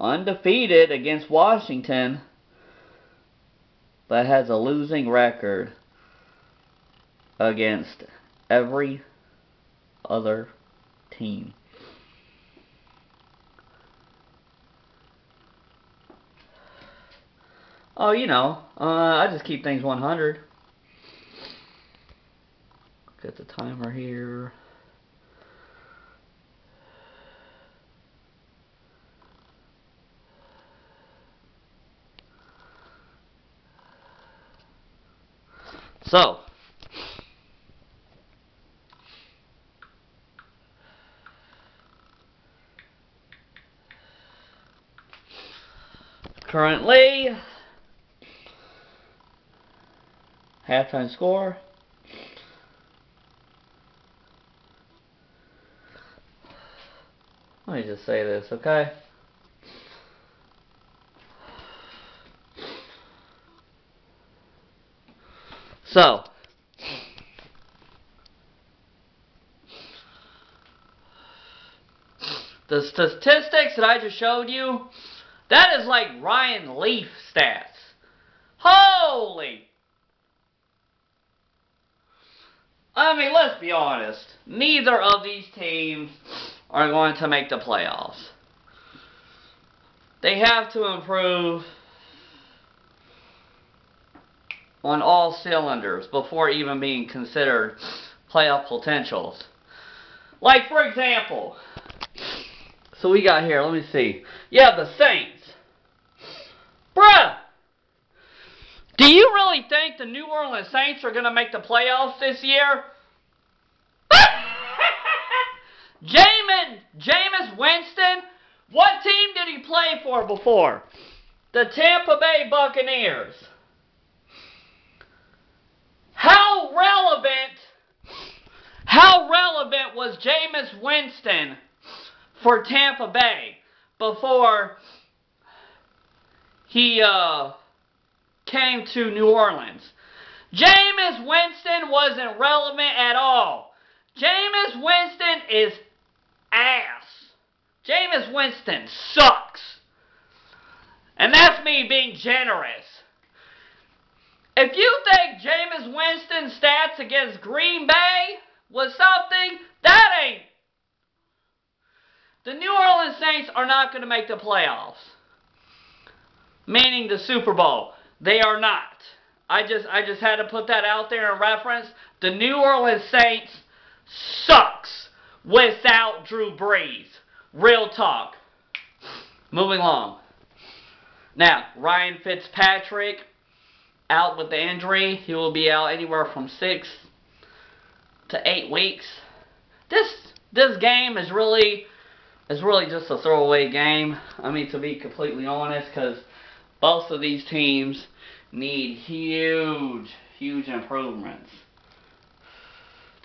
undefeated against Washington, but has a losing record against every other team. Oh, you know, uh, I just keep things 100. Get the timer here. So, currently, halftime score. Let me just say this, okay? So, the statistics that I just showed you, that is like Ryan Leaf stats. Holy! I mean, let's be honest. Neither of these teams are going to make the playoffs. They have to improve on all cylinders before even being considered playoff potentials. Like, for example, so we got here, let me see. Yeah, the Saints. Bruh! Do you really think the New Orleans Saints are going to make the playoffs this year? Jamin, Jameis Winston, what team did he play for before? The Tampa Bay Buccaneers. How relevant, how relevant was Jameis Winston for Tampa Bay before he uh, came to New Orleans? Jameis Winston wasn't relevant at all. Jameis Winston is ass. Jameis Winston sucks. And that's me being generous. If you think Jameis Winston's stats against Green Bay was something, that ain't. The New Orleans Saints are not going to make the playoffs. Meaning the Super Bowl. They are not. I just I just had to put that out there in reference. The New Orleans Saints sucks without Drew Brees. Real talk. Moving along. Now, Ryan Fitzpatrick out with the injury. He will be out anywhere from six to eight weeks. This this game is really is really just a throwaway game. I mean, to be completely honest, because both of these teams need huge, huge improvements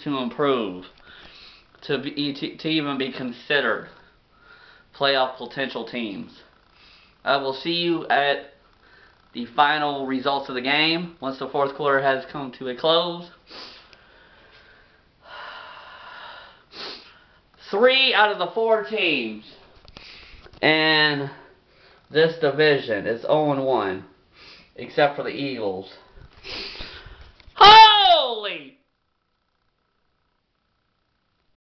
to improve to be to, to even be considered playoff potential teams. I will see you at the final results of the game once the fourth quarter has come to a close. Three out of the four teams in this division is 0-1, except for the Eagles. Holy